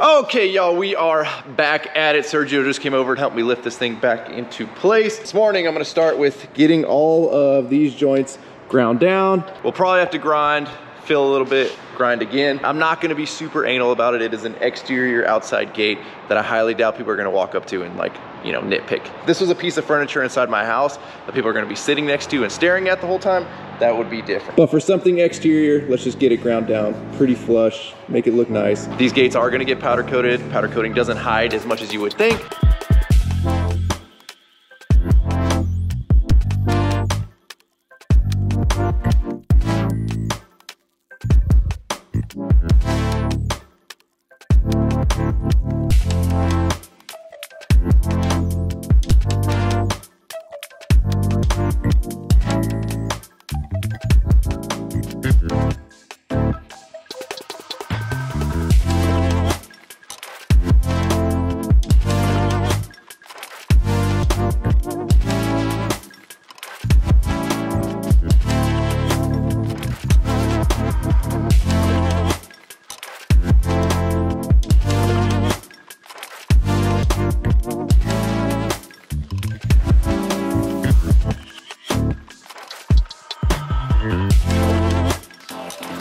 Okay, y'all, we are back at it. Sergio just came over and helped me lift this thing back into place. This morning, I'm gonna start with getting all of these joints ground down. We'll probably have to grind, fill a little bit, grind again. I'm not gonna be super anal about it. It is an exterior outside gate that I highly doubt people are gonna walk up to and like, you know, nitpick. This was a piece of furniture inside my house that people are gonna be sitting next to and staring at the whole time. That would be different. But for something exterior, let's just get it ground down pretty flush, make it look nice. These gates are gonna get powder coated. Powder coating doesn't hide as much as you would think.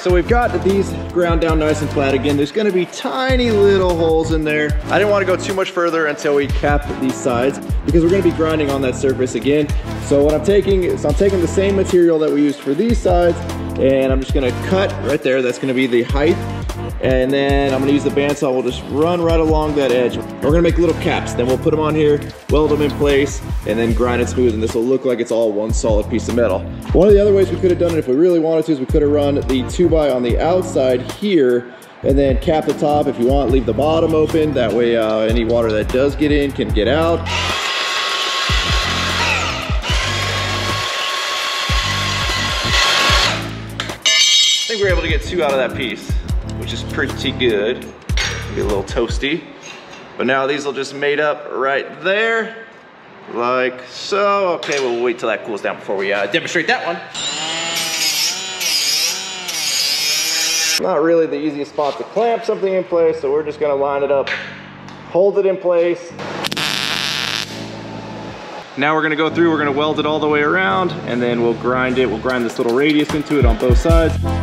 So we've got these ground down nice and flat. Again, there's gonna be tiny little holes in there. I didn't wanna go too much further until we cap these sides because we're gonna be grinding on that surface again. So what I'm taking is I'm taking the same material that we used for these sides and I'm just gonna cut right there. That's gonna be the height and then I'm gonna use the bandsaw. We'll just run right along that edge. We're gonna make little caps. Then we'll put them on here, weld them in place, and then grind it smooth. And this will look like it's all one solid piece of metal. One of the other ways we could have done it if we really wanted to is we could have run the two by on the outside here and then cap the top if you want, leave the bottom open. That way uh, any water that does get in can get out. I think we are able to get two out of that piece which is pretty good. Get a little toasty. But now these will just made up right there, like so. Okay, we'll wait till that cools down before we uh, demonstrate that one. Not really the easiest spot to clamp something in place, so we're just gonna line it up, hold it in place. Now we're gonna go through, we're gonna weld it all the way around, and then we'll grind it. We'll grind this little radius into it on both sides.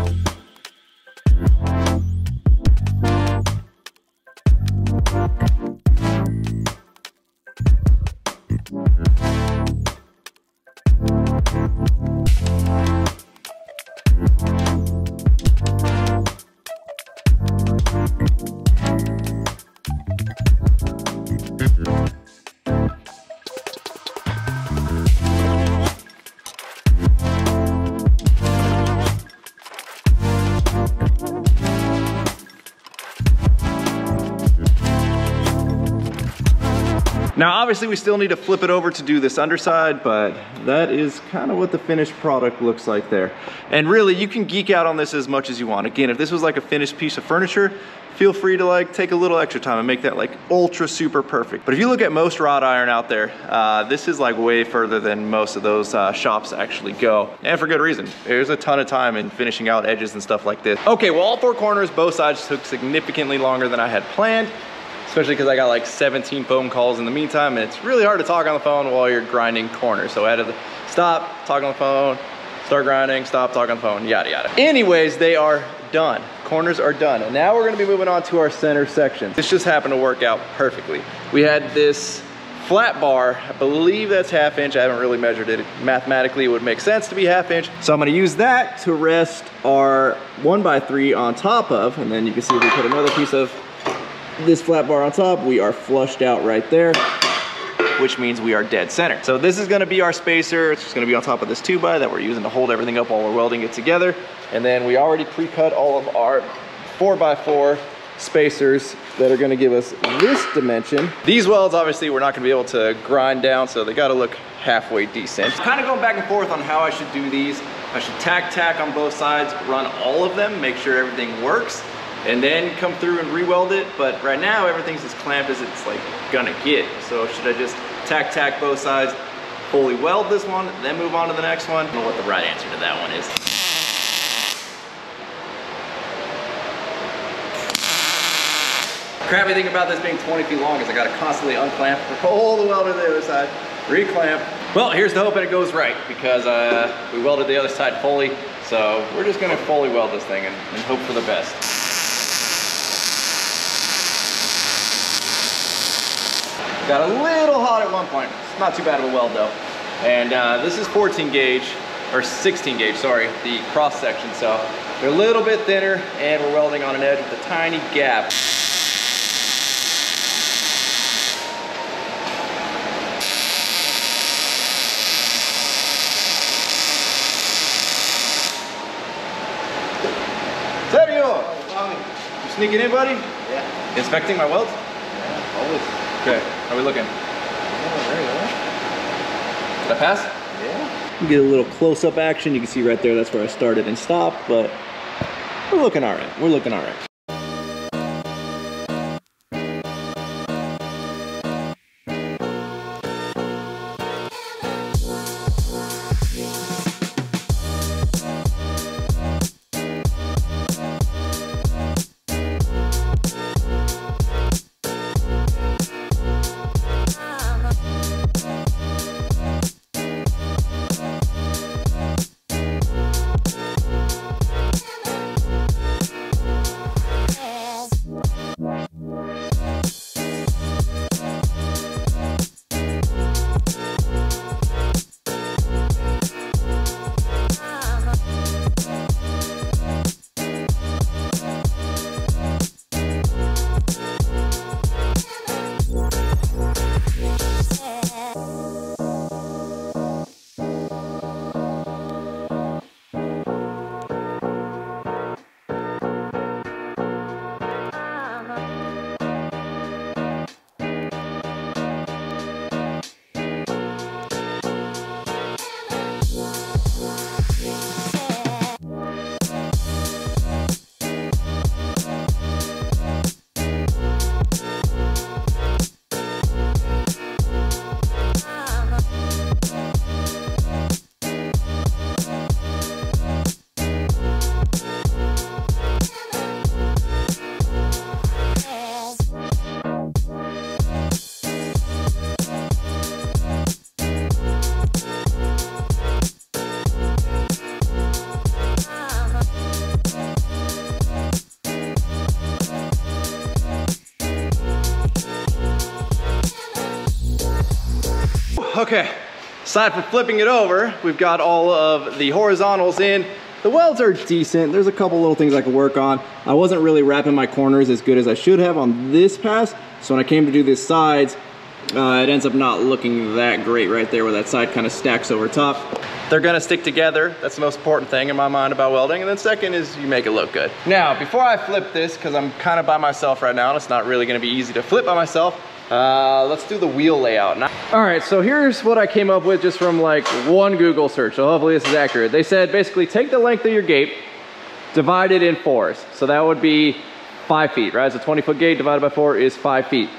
Now, obviously we still need to flip it over to do this underside, but that is kind of what the finished product looks like there. And really, you can geek out on this as much as you want. Again, if this was like a finished piece of furniture, feel free to like take a little extra time and make that like ultra super perfect. But if you look at most wrought iron out there, uh, this is like way further than most of those uh, shops actually go. And for good reason. There's a ton of time in finishing out edges and stuff like this. Okay, well all four corners, both sides took significantly longer than I had planned especially because I got like 17 phone calls in the meantime and it's really hard to talk on the phone while you're grinding corners. So I had to stop, talk on the phone, start grinding, stop, talk on the phone, yada yada. Anyways, they are done. Corners are done. And now we're gonna be moving on to our center section. This just happened to work out perfectly. We had this flat bar, I believe that's half inch. I haven't really measured it. Mathematically, it would make sense to be half inch. So I'm gonna use that to rest our one by three on top of, and then you can see we put another piece of this flat bar on top, we are flushed out right there which means we are dead center. So this is gonna be our spacer. It's just gonna be on top of this 2x that we're using to hold everything up while we're welding it together. And then we already pre-cut all of our 4x4 spacers that are gonna give us this dimension. These welds, obviously, we're not gonna be able to grind down, so they gotta look halfway decent. Kind of going back and forth on how I should do these. I should tack tack on both sides, run all of them, make sure everything works and then come through and re-weld it. But right now, everything's as clamped as it's like gonna get. So should I just tack tack both sides, fully weld this one, then move on to the next one? I don't know what the right answer to that one is. Crappy thing about this being 20 feet long is I gotta constantly unclamp, pull the welder to the other side, reclamp. Well, here's the hoping it goes right because uh, we welded the other side fully. So we're just gonna fully weld this thing and, and hope for the best. Got a little hot at one point. It's not too bad of a weld though. And uh, this is 14 gauge, or 16 gauge, sorry, the cross section. So they're a little bit thinner and we're welding on an edge with a tiny gap. Sergio! You sneaking in, buddy? Yeah. Inspecting my welds? Yeah, always. Okay, how are we looking? Very well. Did I pass? Yeah. You get a little close-up action. You can see right there, that's where I started and stopped, but we're looking all right. We're looking all right. Aside from flipping it over, we've got all of the horizontals in. The welds are decent. There's a couple little things I could work on. I wasn't really wrapping my corners as good as I should have on this pass. So when I came to do these sides, uh, it ends up not looking that great right there where that side kind of stacks over top. They're gonna stick together. That's the most important thing in my mind about welding. And then second is you make it look good. Now, before I flip this, because I'm kind of by myself right now, and it's not really gonna be easy to flip by myself, uh, let's do the wheel layout. All right, so here's what I came up with just from like one Google search. So hopefully this is accurate. They said basically take the length of your gate, divide it in fours. So that would be five feet, right? So 20 foot gate divided by four is five feet.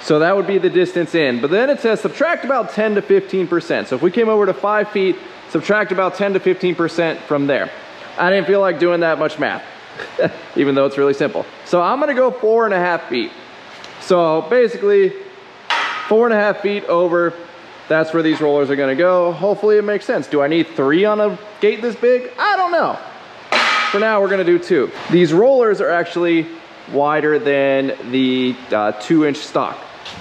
So that would be the distance in. But then it says subtract about 10 to 15%. So if we came over to five feet, subtract about 10 to 15% from there. I didn't feel like doing that much math, even though it's really simple. So I'm gonna go four and a half feet. So basically, four and a half feet over, that's where these rollers are gonna go. Hopefully it makes sense. Do I need three on a gate this big? I don't know. For now, we're gonna do two. These rollers are actually wider than the uh, two inch stock.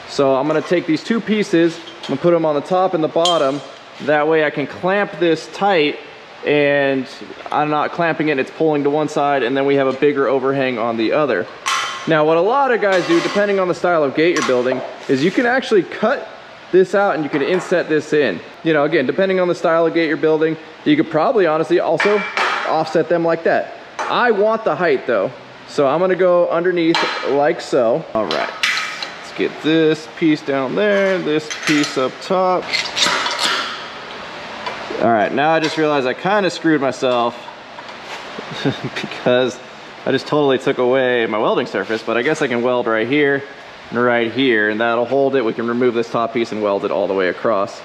So I'm gonna take these two pieces, I'm gonna put them on the top and the bottom. That way I can clamp this tight and I'm not clamping it, it's pulling to one side and then we have a bigger overhang on the other. Now what a lot of guys do, depending on the style of gate you're building, is you can actually cut this out and you can inset this in. You know, again, depending on the style of gate you're building, you could probably honestly also offset them like that. I want the height though, so I'm gonna go underneath like so. All right, let's get this piece down there, this piece up top. All right, now I just realized I kind of screwed myself because I just totally took away my welding surface, but I guess I can weld right here and right here, and that'll hold it. We can remove this top piece and weld it all the way across.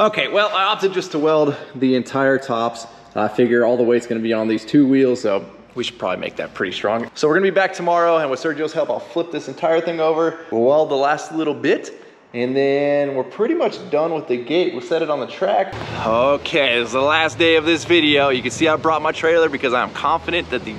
Okay, well, I opted just to weld the entire tops. I figure all the weight's gonna be on these two wheels, so we should probably make that pretty strong. So we're gonna be back tomorrow, and with Sergio's help, I'll flip this entire thing over. We'll weld the last little bit, and then we're pretty much done with the gate. We'll set it on the track. Okay, it's the last day of this video. You can see I brought my trailer because I'm confident that the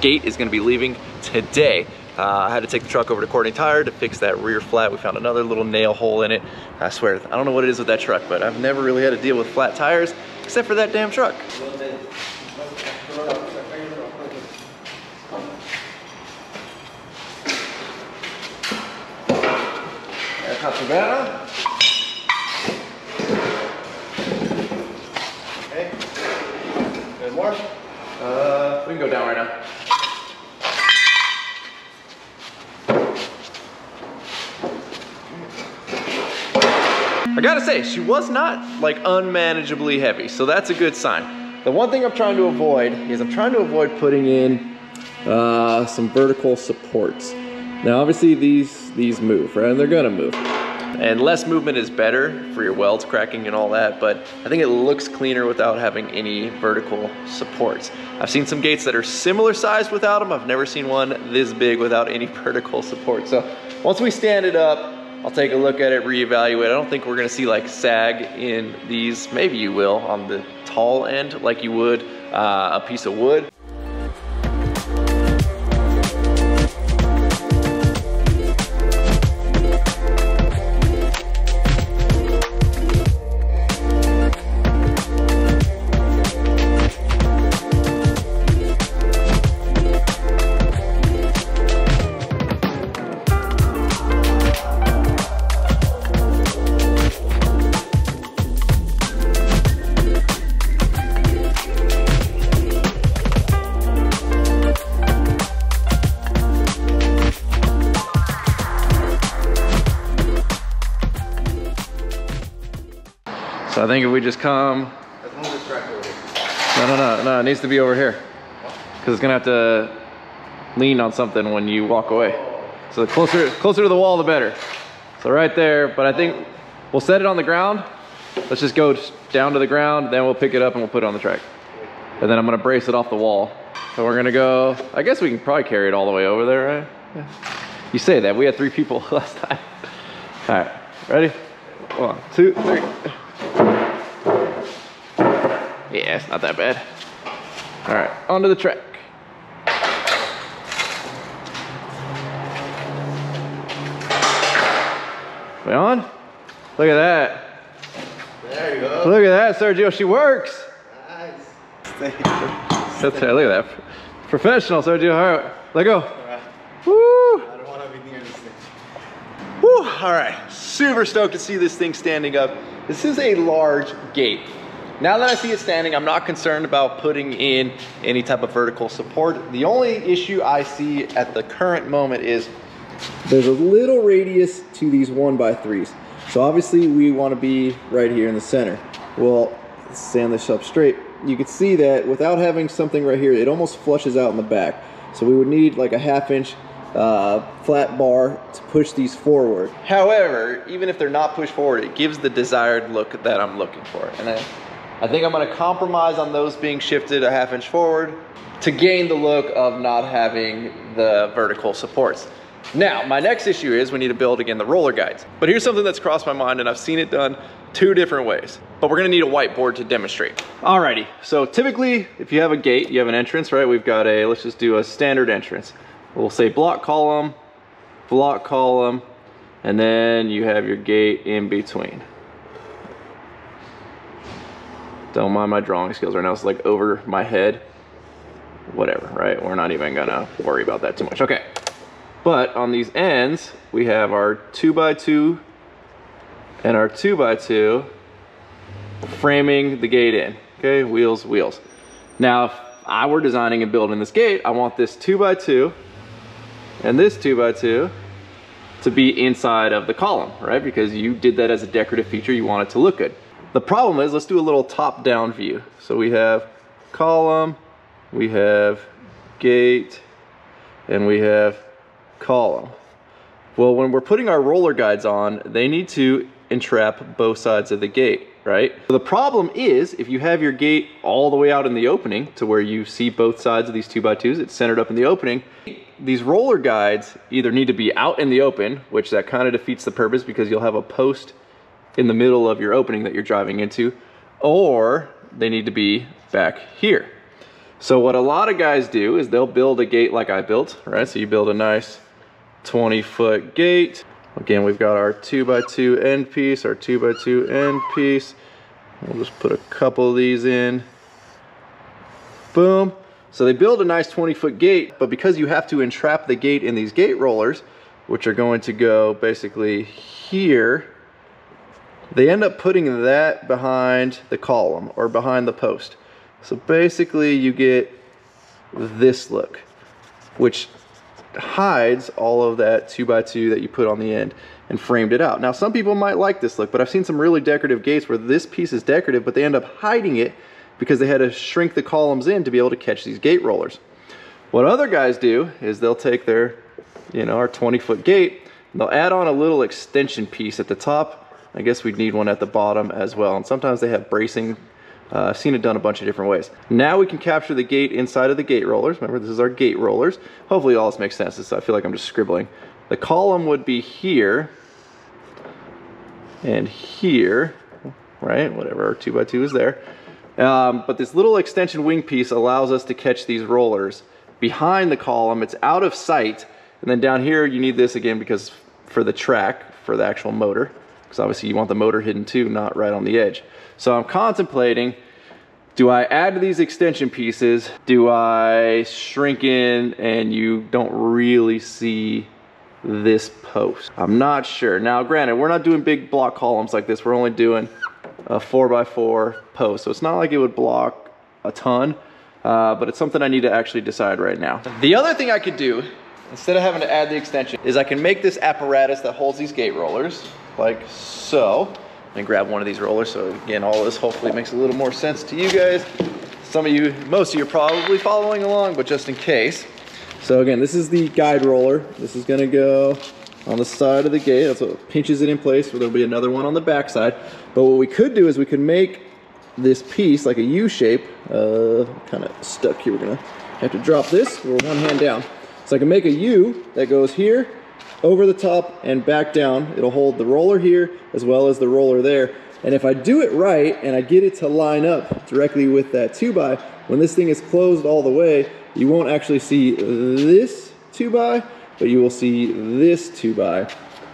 gate is gonna be leaving today. Uh, I had to take the truck over to Courtney Tire to fix that rear flat. We found another little nail hole in it. I swear, I don't know what it is with that truck, but I've never really had to deal with flat tires except for that damn truck. Not too bad, huh? Okay. Good more? Uh, we can go down right now. I gotta say, she was not like unmanageably heavy, so that's a good sign. The one thing I'm trying to avoid is I'm trying to avoid putting in uh, some vertical supports. Now obviously these, these move, right? And they're gonna move. And less movement is better for your welds cracking and all that, but I think it looks cleaner without having any vertical supports. I've seen some gates that are similar sized without them. I've never seen one this big without any vertical support. So once we stand it up, I'll take a look at it, reevaluate. I don't think we're gonna see like sag in these. Maybe you will on the tall end like you would uh, a piece of wood. I think if we just come, Let's move this track over here. no, no, no, no, it needs to be over here. Cause it's gonna have to lean on something when you walk away. So the closer, closer to the wall, the better. So right there, but I think we'll set it on the ground. Let's just go down to the ground, then we'll pick it up and we'll put it on the track. And then I'm gonna brace it off the wall. So we're gonna go, I guess we can probably carry it all the way over there, right? Yeah. You say that, we had three people last time. All right, ready? One, two, three. Yeah, it's not that bad. All right, onto the track. We on? Look at that. There you go. Look at that, Sergio. She works. Nice. That's right. Look at that. Professional, Sergio. All right, let go. Woo! I don't want to be near this thing. Woo! All right, super stoked to see this thing standing up. This is a large gate. Now that I see it standing, I'm not concerned about putting in any type of vertical support. The only issue I see at the current moment is there's a little radius to these one by threes. So obviously we want to be right here in the center. Well, stand this up straight. You can see that without having something right here, it almost flushes out in the back. So we would need like a half inch uh, flat bar to push these forward. However, even if they're not pushed forward, it gives the desired look that I'm looking for. And I, I think I'm gonna compromise on those being shifted a half inch forward to gain the look of not having the vertical supports. Now, my next issue is we need to build again the roller guides. But here's something that's crossed my mind and I've seen it done two different ways. But we're gonna need a whiteboard to demonstrate. Alrighty, so typically if you have a gate, you have an entrance, right? We've got a, let's just do a standard entrance. We'll say block column, block column, and then you have your gate in between. Don't mind my drawing skills right now. It's like over my head. Whatever, right? We're not even gonna worry about that too much. Okay. But on these ends, we have our two by two and our two by two framing the gate in. Okay, wheels, wheels. Now, if I were designing and building this gate, I want this two by two and this two by two to be inside of the column, right? Because you did that as a decorative feature, you want it to look good. The problem is, let's do a little top-down view. So we have column, we have gate, and we have column. Well, when we're putting our roller guides on, they need to entrap both sides of the gate. right? The problem is if you have your gate all the way out in the opening to where you see both sides of these two by twos, it's centered up in the opening. These roller guides either need to be out in the open, which that kind of defeats the purpose because you'll have a post in the middle of your opening that you're driving into, or they need to be back here. So what a lot of guys do is they'll build a gate like I built, right? So you build a nice 20 foot gate. Again, we've got our two by two end piece, our two by two end piece. We'll just put a couple of these in. Boom. So they build a nice 20 foot gate, but because you have to entrap the gate in these gate rollers, which are going to go basically here, they end up putting that behind the column or behind the post. So basically you get this look, which hides all of that two by two that you put on the end and framed it out. Now some people might like this look, but I've seen some really decorative gates where this piece is decorative, but they end up hiding it because they had to shrink the columns in to be able to catch these gate rollers. What other guys do is they'll take their, you know, our 20 foot gate, they'll add on a little extension piece at the top. I guess we'd need one at the bottom as well. And sometimes they have bracing uh, I've seen it done a bunch of different ways. Now we can capture the gate inside of the gate rollers. Remember, this is our gate rollers. Hopefully all this makes sense. This, I feel like I'm just scribbling. The column would be here and here, right? Whatever, our two by two is there. Um, but this little extension wing piece allows us to catch these rollers behind the column. It's out of sight. And then down here, you need this again because for the track, for the actual motor, because obviously you want the motor hidden too, not right on the edge. So I'm contemplating do I add these extension pieces? Do I shrink in and you don't really see this post? I'm not sure. Now, granted, we're not doing big block columns like this. We're only doing a four by four post. So it's not like it would block a ton, uh, but it's something I need to actually decide right now. The other thing I could do, instead of having to add the extension, is I can make this apparatus that holds these gate rollers, like so and grab one of these rollers. So again, all this hopefully makes a little more sense to you guys. Some of you, most of you are probably following along, but just in case. So again, this is the guide roller. This is gonna go on the side of the gate. That's what pinches it in place, there'll be another one on the back side. But what we could do is we could make this piece like a U shape, uh, kind of stuck here. We're gonna have to drop this, we're one hand down. So I can make a U that goes here over the top and back down. It'll hold the roller here as well as the roller there. And if I do it right and I get it to line up directly with that 2 by, when this thing is closed all the way, you won't actually see this 2 by, but you will see this 2 by.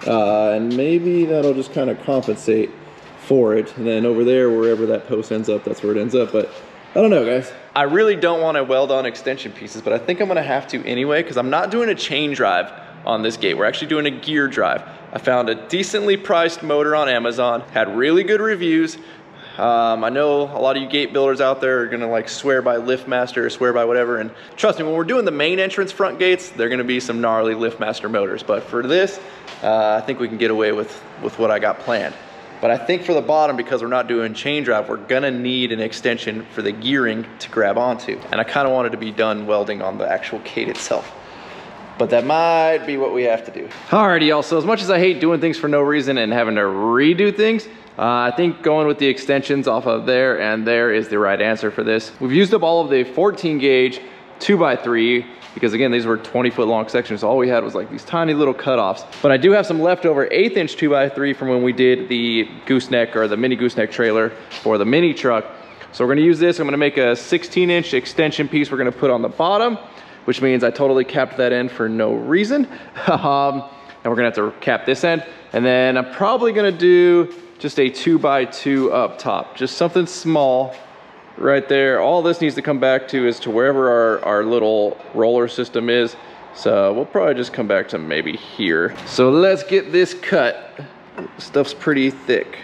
Uh, and maybe that'll just kind of compensate for it. And then over there, wherever that post ends up, that's where it ends up. But I don't know, guys. I really don't want to weld on extension pieces, but I think I'm going to have to anyway because I'm not doing a chain drive on this gate. We're actually doing a gear drive. I found a decently priced motor on Amazon, had really good reviews. Um, I know a lot of you gate builders out there are gonna like swear by LiftMaster or swear by whatever. And trust me, when we're doing the main entrance front gates, they're gonna be some gnarly LiftMaster motors. But for this, uh, I think we can get away with, with what I got planned. But I think for the bottom, because we're not doing chain drive, we're gonna need an extension for the gearing to grab onto. And I kinda wanted to be done welding on the actual gate itself but that might be what we have to do. Alrighty, y'all. So as much as I hate doing things for no reason and having to redo things, uh, I think going with the extensions off of there and there is the right answer for this. We've used up all of the 14 gauge 2x3 because again, these were 20 foot long sections. So all we had was like these tiny little cutoffs. But I do have some leftover eighth inch 2x3 from when we did the gooseneck or the mini gooseneck trailer for the mini truck. So we're gonna use this. I'm gonna make a 16 inch extension piece we're gonna put on the bottom which means I totally capped that end for no reason. um, and we're gonna have to cap this end. And then I'm probably gonna do just a two by two up top, just something small right there. All this needs to come back to is to wherever our, our little roller system is. So we'll probably just come back to maybe here. So let's get this cut. Stuff's pretty thick.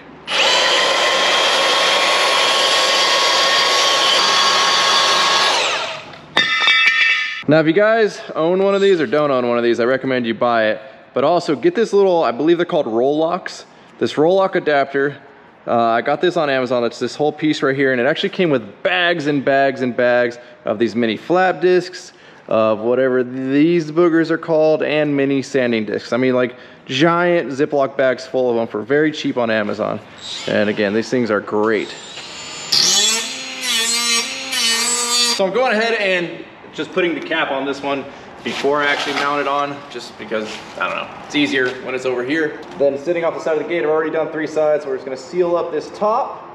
Now, if you guys own one of these or don't own one of these, I recommend you buy it. But also get this little, I believe they're called roll locks. This roll lock adapter, uh, I got this on Amazon. It's this whole piece right here. And it actually came with bags and bags and bags of these mini flap discs, of whatever these boogers are called, and mini sanding discs. I mean, like, giant Ziploc bags full of them for very cheap on Amazon. And again, these things are great. So I'm going ahead and just putting the cap on this one before I actually mount it on, just because, I don't know, it's easier when it's over here. Then sitting off the side of the gate, I've already done three sides, so we're just gonna seal up this top.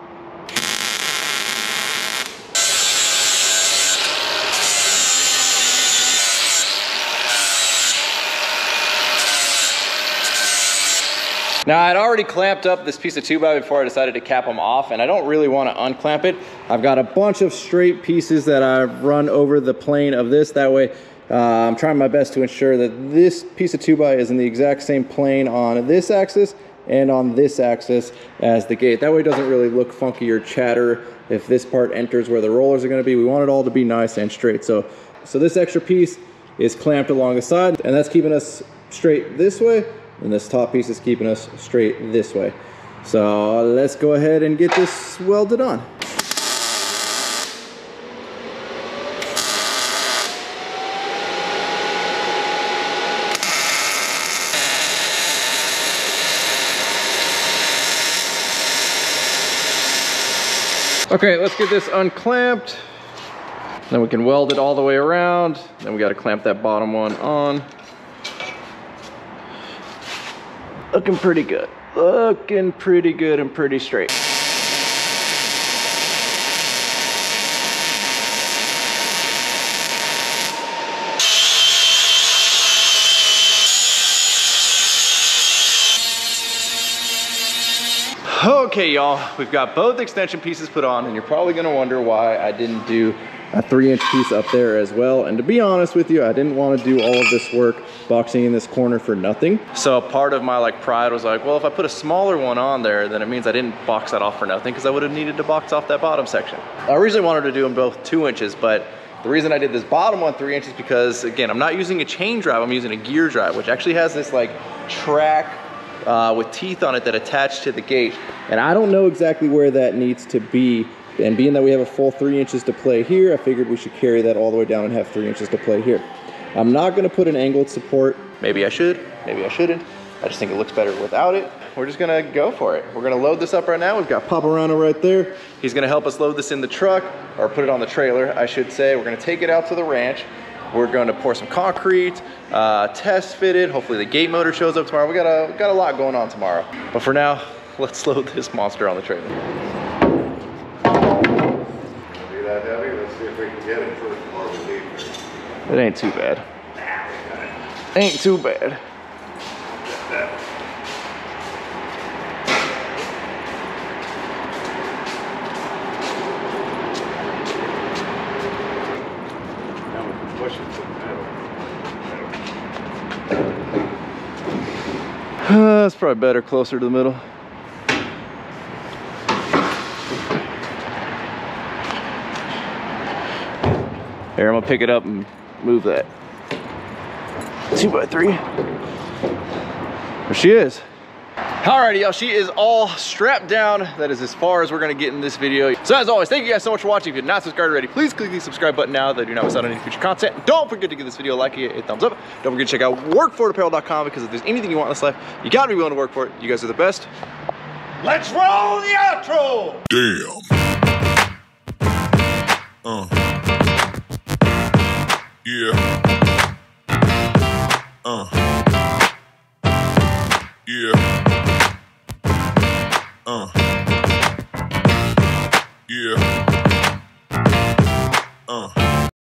Now I'd already clamped up this piece of 2x before I decided to cap them off and I don't really want to unclamp it. I've got a bunch of straight pieces that I've run over the plane of this. That way uh, I'm trying my best to ensure that this piece of 2x is in the exact same plane on this axis and on this axis as the gate. That way it doesn't really look funky or chatter if this part enters where the rollers are going to be. We want it all to be nice and straight. So, so this extra piece is clamped along the side and that's keeping us straight this way and this top piece is keeping us straight this way. So let's go ahead and get this welded on. Okay, let's get this unclamped. Then we can weld it all the way around. Then we gotta clamp that bottom one on. Looking pretty good. Looking pretty good and pretty straight. Okay, y'all, we've got both extension pieces put on and you're probably gonna wonder why I didn't do a three inch piece up there as well. And to be honest with you, I didn't want to do all of this work boxing in this corner for nothing. So part of my like pride was like, well, if I put a smaller one on there, then it means I didn't box that off for nothing because I would have needed to box off that bottom section. I originally wanted to do them both two inches, but the reason I did this bottom one three inches is because again, I'm not using a chain drive, I'm using a gear drive, which actually has this like track uh, with teeth on it that attach to the gate. And I don't know exactly where that needs to be and being that we have a full three inches to play here, I figured we should carry that all the way down and have three inches to play here. I'm not gonna put an angled support. Maybe I should, maybe I shouldn't. I just think it looks better without it. We're just gonna go for it. We're gonna load this up right now. We've got Paparano right there. He's gonna help us load this in the truck, or put it on the trailer, I should say. We're gonna take it out to the ranch. We're gonna pour some concrete, uh, test fit it. Hopefully the gate motor shows up tomorrow. We got a, got a lot going on tomorrow. But for now, let's load this monster on the trailer. that heavy. Let's see if we can get it first before we leave. It ain't too bad. Ain't too bad. Now we can push it to the metal. Uh, that's probably better, closer to the middle. Here, I'm gonna pick it up and move that. Two by three. There she is. Alrighty, y'all, she is all strapped down. That is as far as we're gonna get in this video. So as always, thank you guys so much for watching. If you're not subscribed already, please click the subscribe button now that you do not miss out on any future content. Don't forget to give this video a like, a thumbs up. Don't forget to check out workforitapparel.com because if there's anything you want in this life, you gotta be willing to work for it. You guys are the best. Let's roll the outro! Damn. Uh. Yeah.